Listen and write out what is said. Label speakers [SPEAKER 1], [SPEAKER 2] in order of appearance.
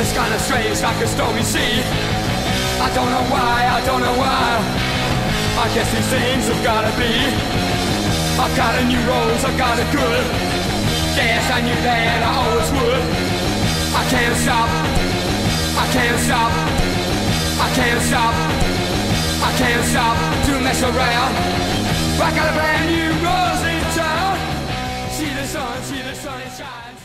[SPEAKER 1] It's kinda strange like a stormy sea I don't know why, I don't know why. I guess these things have gotta be. I've got a new rose, I've got a good Yes, I knew that I always would. I can't stop I can't stop I can't stop I can't stop to mess around. I got a brand new rose in town. See the sun, see the sun shine.